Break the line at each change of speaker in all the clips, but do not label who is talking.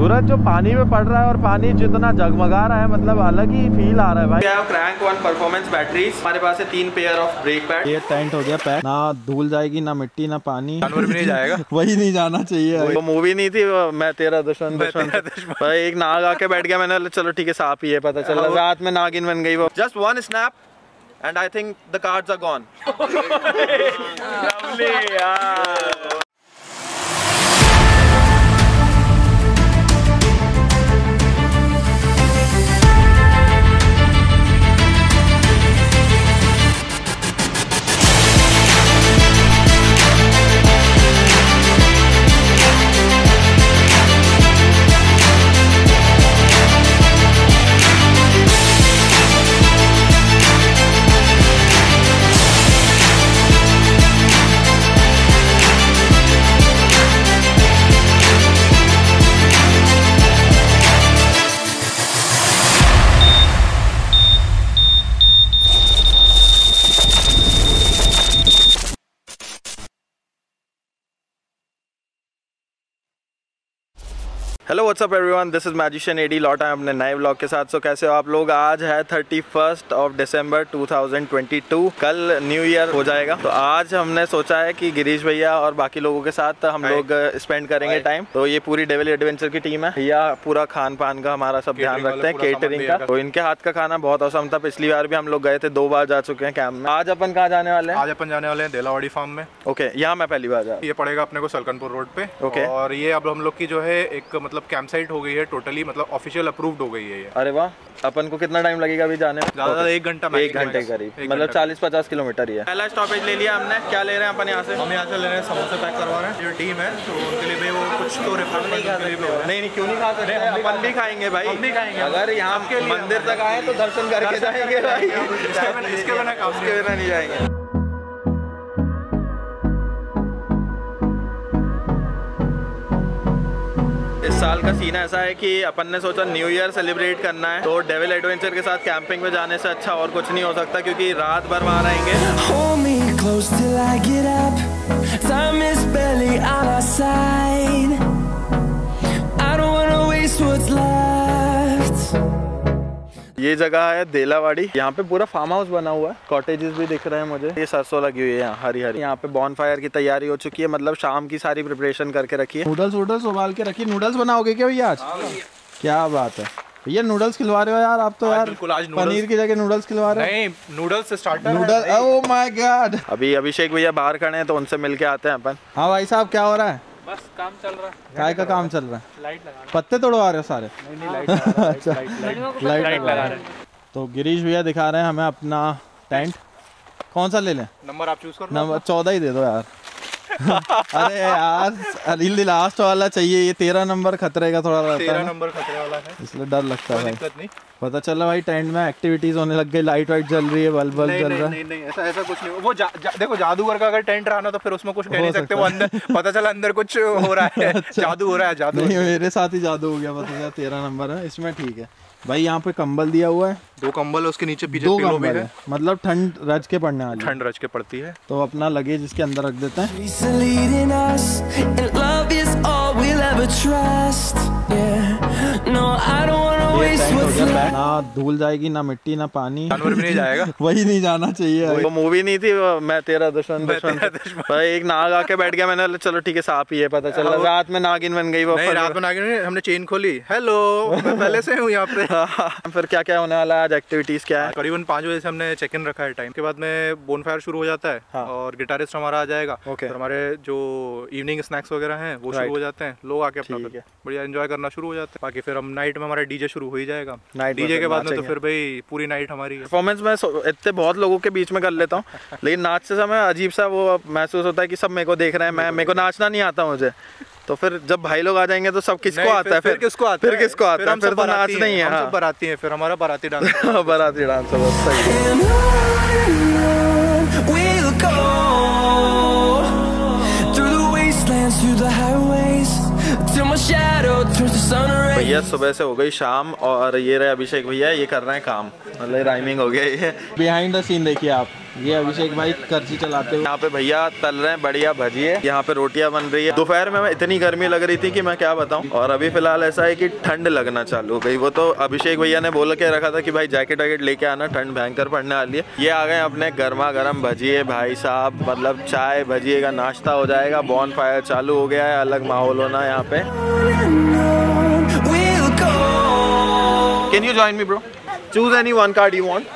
सूरज जो पानी में पड़ रहा है और पानी जितना जगमगा रहा है मतलब अलग ही फील आ रहा है भाई। क्रैंक वन परफॉर्मेंस बैटरीज हमारे पास है तीन पेयर ऑफ़ ब्रेक पैड ये टेंट हो गया पैक ना धूल जाएगी ना मिट्टी ना पानी।
जानवर भी नहीं जाएगा।
वही नहीं जाना चाहिए। वो मूवी नहीं थी मैं तेरा दुश्मन दुश्मन भाई एक नाग आके बैठ गया मैंने चलो ठीक है साफ़ ही है पता चला। रात में नागिन बन गई वो। Just one snap and I think the cards are gone hello what's up everyone this is magician Eddie लौटा है अपने नए ब्लॉग के साथ। सो कैसे हो आप लोग? आज है थर्टी फ़र्स्ट ऑफ़ दिसंबर 2022 कल न्यू ईयर हो जाएगा। तो आज हमने सोचा है कि गिरीश भैया और बाकी लोगों के साथ हम लोग स्पेंड करेंगे टाइम तो ये पूरी डेविल एडवेंचर की टीम है। भैया पूरा खान पान का हमारा सब ध्यान रखते हैं केटरिंग का। तो इनके हाथ का खाना बहुत औसम था। पिछली बार भी हम लोग गए थे दो बार जा चुके हैं कैंप में। आज अपन कहाँ जाने वाले हैं?
आज अपन जाने वाले हैं देलावाड़ी फार्म में।
ओके यहाँ मैं पहली बार जा
ये पड़ेगा अपने को सलकनपुर रोड पे।
ओके
और ये अब हम लोग की जो है एक मतलब कैंप साइट हो गई है टोटली मतलब ऑफिशियल अप्रूव्ड हो गई है ये।
अरे वाह अपन को कितना टाइम लगेगा अभी जाने में?
ज़्यादा एक घंटा
एक घंटे करीब। मतलब चालीस पचास किलोमीटर ही है। पहला स्टॉपेज ले लिया हमने। क्या ले रहे हैं अपन यहाँ से?
हम यहाँ से ले रहे हैं समोसे पैक करवा रहे हैं। जो टीम है तो उनके लिए भी वो कुछ तो रिफंड
नहीं नहीं क्यों नहीं खा सकते? अपन भी खाएँगे भाई।
हम भी खाएँगे।
अगर यहाँ मंदिर तक आए तो दर्शन करके जाएँगे भाई।
इसके बिना नहीं
जाएँगे साल का सीन ऐसा है कि अपन ने सोचा न्यू ईयर सेलिब्रेट करना है। तो डेविल एडवेंचर के साथ कैंपिंग में जाने से अच्छा और कुछ नहीं हो सकता क्योंकि रात भर वहाँ रहेंगे। ये जगह है देलावाड़ी। यहाँ पे पूरा फार्म हाउस बना हुआ है। कॉटेजेस भी दिख रहे हैं मुझे। ये सरसों लगी हुई है यहाँ हरी हरी यहाँ पे बॉन फायर की तैयारी हो चुकी है। मतलब शाम की सारी प्रिपरेशन करके रखी है। नूडल्स वूडल्स उबाल के रखी। नूडल्स बनाओगे क्या भैया आज? क्या बात है। भैया नूडल्स खिलवा रहे हो यार आप तो यार। पनीर की जगह नूडल्स खिलवा रहे हो।
नहीं नूडल्स से starter
noodle oh my god अभी अभिषेक भैया बाहर खड़े हैं तो उनसे मिल के आते हैं अपन। हाँ भाई साहब क्या हो रहा है?
बस काम चल रहा। है
काय का काम चल रहा? है
लाइट लगा
पत्ते तोड़वा रहे हो सारे।
नहीं नहीं लाइट लगा
अच्छा लाइट
लाइट
लगा
लगा
रहे हैं। तो गिरीश भैया दिखा रहे हैं हमें अपना टेंट कौन सा ले लें?
नंबर आप चूज़ करो
नंबर चौदह ही दे दो यार। अरे यार अरे लास्ट वाला चाहिए ये तेरह नंबर खतरे का थोड़ा रहता है
नंबर खतरे वाला है।
इसलिए डर लगता है
नहीं।
पता चला भाई टेंट में एक्टिविटीज़ होने लग गई लाइट वाइट जल रही है बल्ब बल्ब जल रहा है।
नहीं नहीं ऐसा ऐसा कुछ नहीं वो जा, जा, देखो जादूगर का अगर टेंट रहा ना तो फिर उसमें कुछ कह नहीं सकते। वो अंदर पता चला अंदर कुछ हो रहा है। जादू हो रहा है जादू
नहीं मेरे साथ ही जादू हो गया पता चला तेरह नंबर है। इसमें ठीक है। भाई यहाँ पे कंबल दिया हुआ है।
दो कंबल है उसके नीचे पीछे
दो
पिलो
कंबल
है।
है। मतलब ठंड रज के पड़ने वाली
ठंड रज के पड़ती है।
तो अपना लगेज इसके अंदर रख देते हैं। ना धूल जाएगी ना मिट्टी ना पानी।
जानवर भी नहीं जाएगा।
वही नहीं जाना चाहिए। वो मूवी नहीं थी मैं तेरा दुश्मन दुश्मन भाई एक नाग आके बैठ गया मैंने चलो ठीक है सांप ही है पता चला। रात में नागिन बन गई वो
रात में आगे नहीं हमने चेन खोली। हेलो मैं पहले से हूँ यहाँ पे।
हाँ, फिर क्या क्या होने वाला है आज एक्टिविटीज़ क्या है?
करीबन पाँच बजे से हमने चेक इन रखा है टाइम के बाद में बोन फायर शुरू हो जाता है
हाँ।
और गिटारिस्ट हमारा आ जाएगा. हमारे जो इवनिंग स्नैक्स वगैरह हैं वो शुरू हो जाते हैं। लोग आके अपना
है।
बढ़िया एंजॉय करना शुरू हो जाते हैं। बाकी फिर हम नाइट में हमारा डीजे शुरू हो ही जाएगा। डीजे के बाद में तो फिर भाई पूरी नाइट हमारी
परफॉर्मेंस मैं इतने बहुत लोगों के बीच में कर लेता हूँ लेकिन नाचते समय अजीब सा वो महसूस होता है कि सब मेरे को देख रहे हैं मैं मेरे को नाचना नहीं आता मुझे। तो फिर जब भाई लोग आ जाएँगे तो सब किसको आता है?
फिर किसको आता है?
फिर किसको आता है? फिर तो
नाच
नहीं है
बराती
है। हाँ।
फिर हमारा बराती डांस।
बराती डांस बहुत सही। है। भैया सुबह से हो गई शाम और ये रहे अभिषेक भैया ये कर रहे हैं काम। मतलब राइमिंग हो गया ये। बिहाइंड द सीन देखिए आप ये अभिषेक भाई कर्ची चलाते हुए। यहाँ पे भैया तल रहे हैं बढ़िया भजिए। यहाँ पे रोटियाँ बन रही है। दोपहर में इतनी गर्मी लग रही थी कि मैं क्या बताऊँ? और अभी फ़िलहाल ऐसा है कि ठंड लगना चालू हो गई। वो तो अभिषेक भैया ने बोल के रखा था कि भाई जैकेट वैकेट लेके आना ठंड भयंकर पड़ने वाली है। ये आ गए अपने गर्मा गर्म भजिए। भाई साहब मतलब चाय भजिए का नाश्ता हो जाएगा। बॉन फायर चालू हो गया है अलग माहौल होना यहाँ पे। Can you join me, bro? Choose any one card you want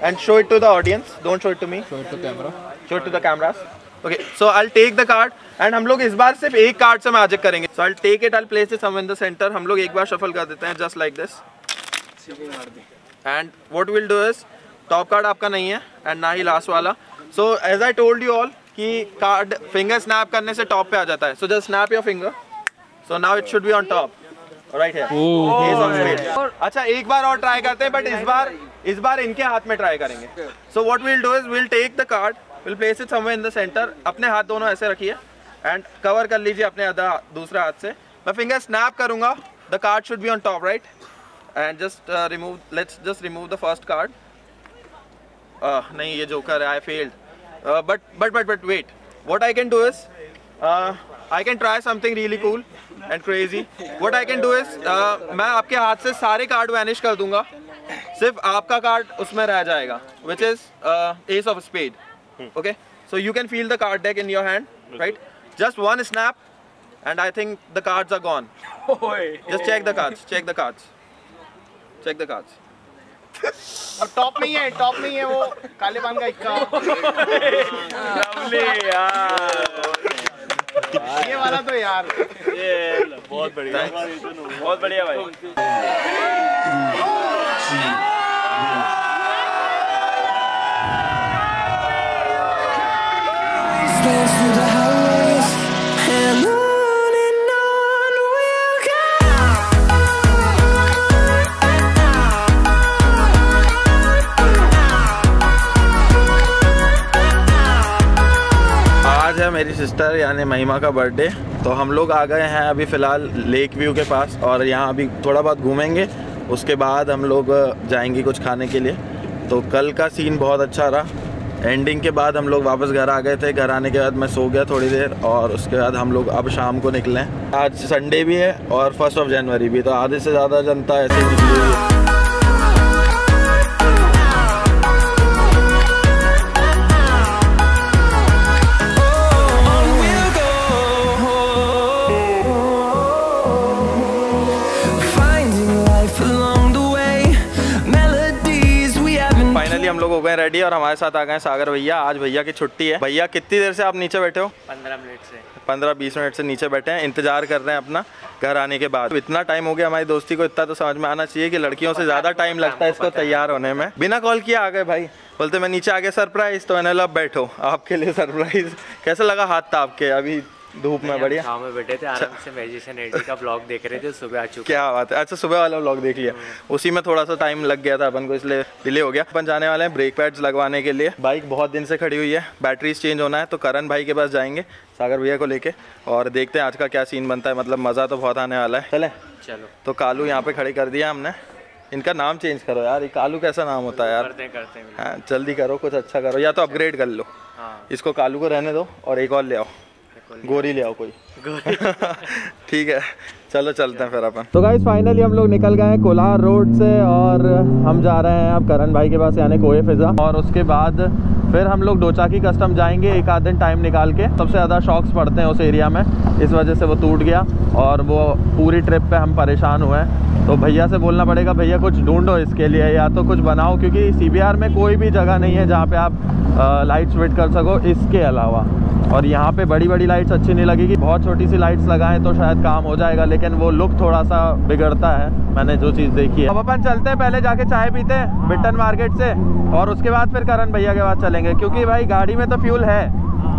and show it to the audience. Don't show it to me. Show it to camera. Show it to the cameras. Okay, so I'll take the card and हम लोग इस बार सिर्फ़ एक card से magic करेंगे. So I'll take it, I'll place it somewhere in the center. हम लोग एक बार shuffle कर देते हैं just like this. And what we'll do is top card आपका नहीं है एंड ना ही लास्ट वाला so as I told you all कि कार्ड फिंगर स्नैप करने से टॉप पे आ जाता है so just snap your finger so now it should be on top right है अच्छा एक बार और ट्राई करते हैं बट इस बार इस बार इनके हाथ में ट्राई करेंगे। So what will do is will take the card will place it somewhere in the centre अपने हाथ दोनों ऐसे रखिए एंड कवर कर लीजिए अपने अदा दूसरे हाथ से। मैं फिंगर स्नैप करूँगा the card should be on top right and just remove let's just remove the first card नहीं ये जोकर है I failed but but but but wait what I can do is I can try something really cool and crazy what I can do is मैं आपके हाथ से सारे card vanish कर दूँगा। सिर्फ़ आपका कार्ड उसमें रह जाएगा which is ace of spade okay so you can feel the card deck in your hand right just one snap and I think the cards are gone just check the cards check the cards check the cards
अब top नहीं है top नहीं है वो काले पान का इक्का। ये वाला तो यार।
ये बहुत बढ़िया। बहुत बढ़िया भाई।
Dance through the
मेरी सिस्टर यानी महिमा का बर्थडे तो हम लोग आ गए हैं अभी फ़िलहाल लेक व्यू के पास और यहाँ अभी थोड़ा बहुत घूमेंगे। उसके बाद हम लोग जाएँगे कुछ खाने के लिए। तो कल का सीन बहुत अच्छा रहा। एंडिंग के बाद हम लोग वापस घर आ गए थे। घर आने के बाद मैं सो गया थोड़ी देर और उसके बाद हम लोग अब शाम को निकले आज संडे भी है और फ़र्स्ट ऑफ़ जनवरी भी तो आधे से ज़्यादा जनता ऐसे निकली हुई है। गए रेडी और हमारे साथ आ गए सागर भैया। आज भैया की छुट्टी है। भैया कितनी देर से आप नीचे बैठे हो?
पंद्रह मिनट से।
पंद्रह बीस मिनट से नीचे बैठे हैं इंतज़ार कर रहे हैं अपना घर आने के बाद। इतना टाइम हो गया हमारी दोस्ती को इतना तो समझ में आना चाहिए कि लड़कियों से ज़्यादा टाइम लगता है इसको तैयार होने में। बिना कॉल किया आ गए भाई। बोलते मैं नीचे आ गया सरप्राइज़ तो मैंने लब बैठो आपके लिए सरप्राइज़ कैसा लगा हाथ था आपके अभी धूप में बढ़िया।
गाँव में बैठे थे आराम से मैजिशियन एडी का ब्लॉग देख रहे थे सुबह आ चुके।
क्या बात है। अच्छा सुबह वाला ब्लॉग देख लिया। उसी में थोड़ा सा टाइम लग गया था अपन को इसलिए डिले हो गया। अपन जाने वाले हैं ब्रेक पैड्स लगवाने के लिए। बाइक बहुत दिन से खड़ी हुई है। बैटरीज चेंज होना है तो करण भाई के पास जाएँगे सागर भैया को लेके और देखते हैं आज का क्या सीन बनता है। मतलब मज़ा तो बहुत आने वाला है। चलें।
चलो।
तो कालू यहाँ पे खड़े कर दिया हमने। इनका नाम चेंज करो यार ये कालू कैसा नाम होता है यार।
करते करते हैं।
हाँ जल्दी करो कुछ अच्छा करो या तो अपग्रेड कर लो।
हाँ।
इसको कालू को रहने दो और एक और ले आओ। गोरी ले आओ कोई। ठीक है। चलो चलते हैं फिर अपन। तो गाइस फाइनली हम लोग निकल गए हैं कोलार रोड से और हम जा रहे हैं अब करण भाई के पास, यानी कोए फिजा। और उसके बाद फिर हम लोग डोचाकी कस्टम जाएँगे एक आध दिन टाइम निकाल के। सबसे ज़्यादा शॉक्स पड़ते हैं उस एरिया में। इस वजह से वो टूट गया और वो पूरी ट्रिप पे हम परेशान हुए हैं। तो भैया से बोलना पड़ेगा, भैया, कुछ ढूंढो इसके लिए या तो कुछ बनाओ, क्योंकि सीबीआर में कोई भी जगह नहीं है जहाँ पे आप लाइट्स फिट कर सको। इसके अलावा और यहाँ पे बड़ी बड़ी लाइट्स अच्छी नहीं लगेगी। बहुत छोटी सी लाइट्स लगाएँ तो शायद काम हो जाएगा, लेकिन वो लुक थोड़ा सा बिगड़ता है। मैंने जो चीज़ देखी है। अब अपन चलते हैं, पहले जाके चाय पीते हैं बिट्टन मार्केट से। और उसके बाद फिर करण भैया के बाद चलेंगे, क्योंकि भाई गाड़ी में तो फ्यूल है।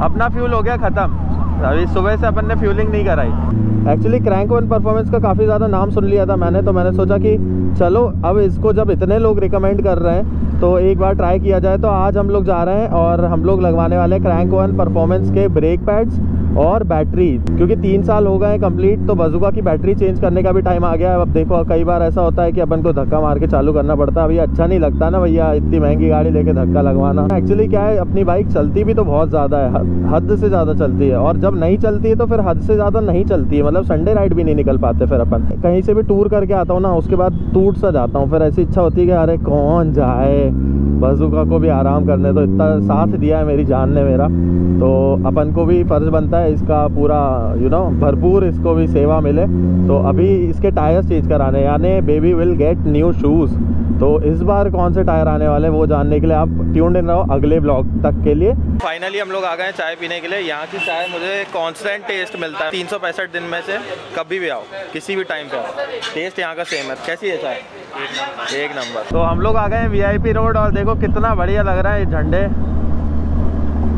अपना फ्यूल हो गया ख़त्म। अभी सुबह से अपन ने फ्यूलिंग नहीं कराई। एक्चुअली क्रैंक वन परफॉर्मेंस का काफ़ी ज़्यादा नाम सुन लिया था मैंने तो मैंने सोचा कि चलो, अब इसको जब इतने लोग रिकमेंड कर रहे हैं तो एक बार ट्राई किया जाए तो आज हम लोग जा रहे हैं और हम लोग लगवाने वाले क्रैंक वन परफॉर्मेंस के ब्रेक पैड्स और बैटरी, क्योंकि तीन साल हो गए हैं कंप्लीट तो बजुका की बैटरी चेंज करने का भी टाइम आ गया है। अब देखो, कई बार ऐसा होता है कि अपन को धक्का मार के चालू करना पड़ता है। अभी अच्छा नहीं लगता ना भैया, इतनी महँगी गाड़ी लेके धक्का लगवाना। एक्चुअली क्या है, अपनी बाइक चलती भी तो बहुत ज़्यादा है। हद से ज़्यादा चलती है। और जब नहीं चलती है तो फिर हद से ज़्यादा नहीं चलती है। मतलब संडे राइड भी नहीं निकल पाते फिर अपन। कहीं से भी टूर करके आता हूँ ना, उसके बाद टूट सा जाता हूँ। फिर ऐसी इच्छा होती है कि अरे कौन जाए? बजुका को भी आराम करने तो इतना साथ दिया है मेरी जान ने मेरा। तो अपन को भी फ़र्ज़ बनता है इसका पूरा यू नो भरपूर इसको भी सेवा मिले। तो अभी इसके टायर्स चेंज कराने यानी baby will get new shoes तो इस बार कौन से टायर आने वाले वो जानने के लिए आप ट्यून्ड इन रहो अगले ब्लॉग तक के लिए। फाइनली हम लोग आ गए चाय पीने के लिए। यहाँ की चाय मुझे कांस्टेंट टेस्ट मिलता है। तीन सौ पैंसठ दिन में से कभी भी आओ, किसी भी टाइम पे आओ। टेस्ट यहाँ का सेम है। कैसी है चाय? एक नंबर। तो हम लोग आ गए हैं वीआईपी रोड और देखो कितना बढ़िया लग रहा है ये झंडे।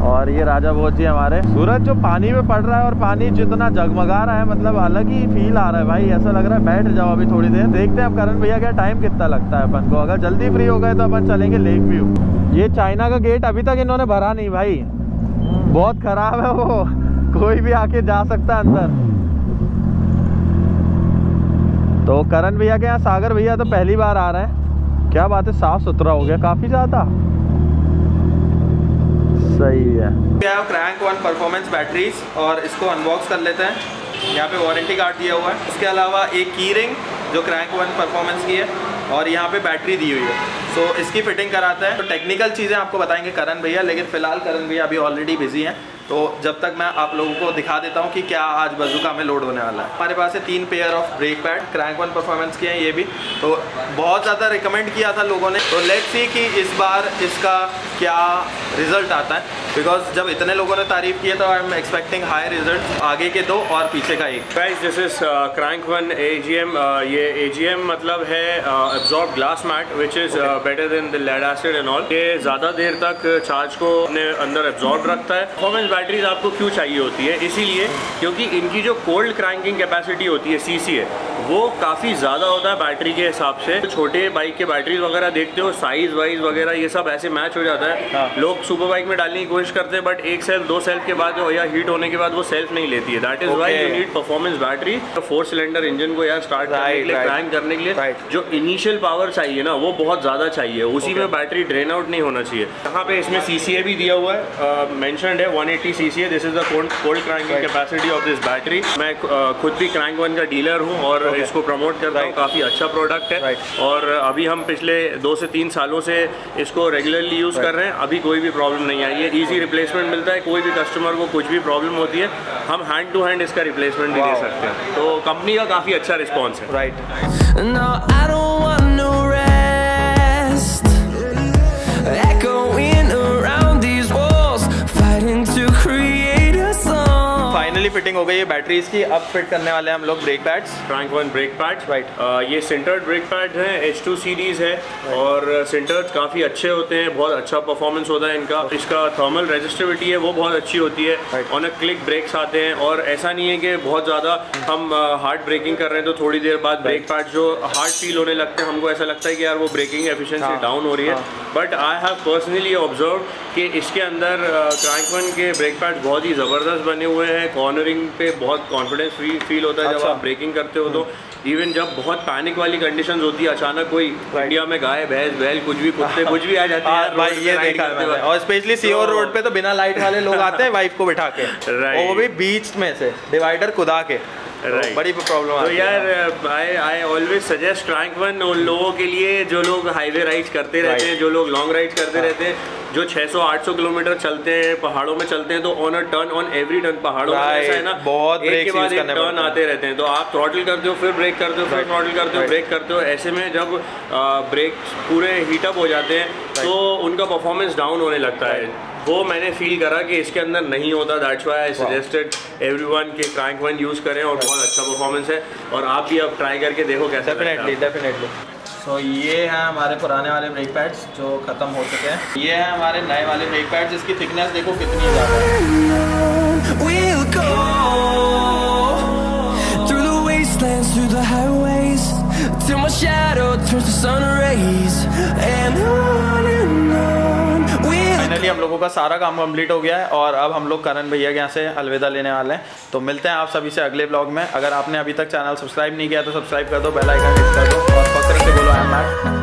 और ये राजा भोज जी हमारे। सूरज जो पानी में पड़ रहा है और पानी जितना जगमगा रहा है मतलब अलग ही फील आ रहा है भाई, ऐसा लग रहा है बैठ जाओ अभी थोड़ी देर। देखते हैं अब करण भैया क्या टाइम कितना लगता है अपन को। अगर जल्दी फ्री हो गए तो अपन चलेंगे लेक व्यू ये चाइना का गेट अभी तक इन्होंने भरा नहीं भाई। बहुत खराब है वो। कोई भी आके जा सकता है अंदर। तो करण भैया के यहाँ सागर भैया तो पहली बार आ रहे हैं। क्या बात है साफ़ सुथरा हो गया, काफ़ी ज़्यादा। सही है। क्या क्रैंक वन परफॉर्मेंस बैटरीज और इसको अनबॉक्स कर लेते हैं। यहाँ पे वारंटी कार्ड दिया हुआ है। इसके अलावा एक की रिंग जो क्रैंक वन परफॉर्मेंस की है और यहाँ पे बैटरी दी हुई है। तो इसकी फिटिंग कराते हैं। तो टेक्निकल चीज़ें आपको बताएँगे करण भैया, लेकिन फ़िलहाल करण भैया अभी ऑलरेडी बिज़ी हैं। तो जब तक मैं आप लोगों को दिखा देता हूँ कि क्या आज बजुका में लोड होने वाला है। हमारे पास है तीन pair of brake pad Crank One performance के हैं, ये भी। तो बहुत ज़्यादा रिकमेंड किया था लोगों ने। तो लेट्स सी कि इस बार इसका क्या रिज़ल्ट आता है। बिकॉज़ जब इतने लोगों ने तारीफ़ की है तो I am expecting high result आगे के दो और पीछे का एक।
Guys this is Crank One AGM ये एजीएम मतलब है absorb glass mat which is better than the lead acid and all ये ज़्यादा देर तक चार्ज को अपने अंदर एब्जॉर्ब रखता है। परफॉर्मेंस बैटरीज आपको क्यों चाहिए होती है? इसीलिए क्योंकि इनकी जो कोल्ड क्रैंकिंग कैपेसिटी होती है सी है वो काफ़ी ज़्यादा होता है बैटरी के हिसाब से। छोटे बाइक के बैटरीज वगैरह देखते हो साइज़ वाइज वगैरह ये सब ऐसे मैच हो जाता है। लोग सुपर बाइक में डालने की कोशिश करते हैं बट एक सेल्फ दो सेल्फ के बाद या हीट होने के बाद वो सेल्फ नहीं लेती है। That is why you need performance battery four cylinder engine को यार स्टार्ट करने के लिए क्रैंक करने के लिए जो इनिशियल पावर चाहिए ना वो बहुत ज़्यादा चाहिए। उसी में बैटरी ड्रेन आउट नहीं होना चाहिए। यहाँ पे इसमें सीसीए भी दिया हुआ है। मैंशनड है 180 एट्टी सी सी है this is the cold cranking capacity of this battery मैं खुद भी क्रैंक वन का डीलर हूँ और इसको प्रमोट करता हूँ काफ़ी अच्छा प्रोडक्ट है। और अभी हम पिछले दो से तीन सालों से इसको रेगुलरली यूज़ कर रहे हैं। अभी कोई भी प्रॉब्लम नहीं आई है। ईजी रिप्लेसमेंट मिलता है। कोई भी कस्टमर को कुछ भी प्रॉब्लम होती है हम हैंड टू हैंड इसका रिप्लेसमेंट भी दे सकते हैं। तो कंपनी का काफ़ी अच्छा रिस्पॉन्स है।
राइट फाइनली फिटिंग हो गई है बैटरीज की। अब फिट करने वाले हैं हम लोग brake pads
Crank One brake pad
Right.
ये सिंटर्ड ब्रेक पैड है एच टू सीरीज़ है और सिंटर्ड काफ़ी अच्छे होते हैं बहुत अच्छा परफॉर्मेंस होता है इनका। इसका थर्मल रेजिस्टिविटी है वो बहुत अच्छी होती है। ऑन अ क्लिक ब्रेक्स आते हैं और ऐसा नहीं है कि बहुत ज़्यादा हम हार्ड ब्रेकिंग कर रहे हैं तो थोड़ी देर बाद ब्रेक पैड जो हार्ड फील होने लगते हैं हमको ऐसा लगता है कि यार वो ब्रेकिंग एफिशिएंसी डाउन हो रही है। But I have personally observe कि इसके अंदर क्रैंक वन के ब्रेक पैड बहुत ही ज़बरदस्त बने हुए हैं कॉर्नरिंग पे बहुत कॉन्फिडेंस फील होता है
अच्छा। जब।
आप ब्रेकिंग करते हो तो। इवन जब बहुत पैनिक वाली कंडीशंस होती है अचानक कोई इंडिया में गाय भैंस बैल कुछ भी कुत्ते कुछ भी आ जाते हैं
हाँ, भाई ये देखा है मैंने। और स्पेशली सीओर रोड पे तो बिना लाइट वाले लोग आते हैं वाइफ को बिठा के। और वो भी बीच में से डिवाइडर कुदा के। तो
Right.
बड़ी प्रॉब्लम
तो यार I I always suggest Crank One उन लोगों के लिए जो लोग हाईवे राइड्स करते रहते. हैं जो लोग लॉन्ग राइड्स करते रहते हैं। जो 600-800 किलोमीटर चलते हैं पहाड़ों में चलते हैं तो on a turn on every turn पहाड़ों में ऐसा है ना
बहुत
एक के बाद एक टर्न आते रहते हैं। तो आप थ्रॉटल करते हो फिर ब्रेक करते हो फिर थ्रॉटल करते हो ब्रेक करते हो ऐसे में जब ब्रेक पूरे हीटअप हो जाते हैं तो उनका परफॉर्मेंस डाउन होने लगता है। वो मैंने फील करा कि इसके अंदर नहीं होता that's why I suggested everyone के क्रैंक वन यूज़ करें और बहुत अच्छा परफॉर्मेंस है। और आप भी अब ट्राई करके देखो कैसा
डेफिनेटली डेफिनेटली सो so, ये हैं हमारे पुराने वाले ब्रेक पैड्स जो ख़त्म हो चुके हैं। ये हैं हमारे नए वाले ब्रेक पैड्स जिसकी थिकनेस देखो कितनी ज़्यादा है।
We'll go through the wastelands, through the highways, till my shadow turns to sun rays, and on and on. We'll
finally हम हम लोगों का सारा काम कंप्लीट हो गया है और अब हम लोग करण भैया के यहाँ से अलविदा लेने वाले हैं। तो मिलते हैं आप सभी से अगले ब्लॉग में। अगर आपने अभी तक चैनल सब्सक्राइब नहीं किया तो सब्सक्राइब कर दो, बेल आइकन हिट कर दो और फकर से बोलो आई एम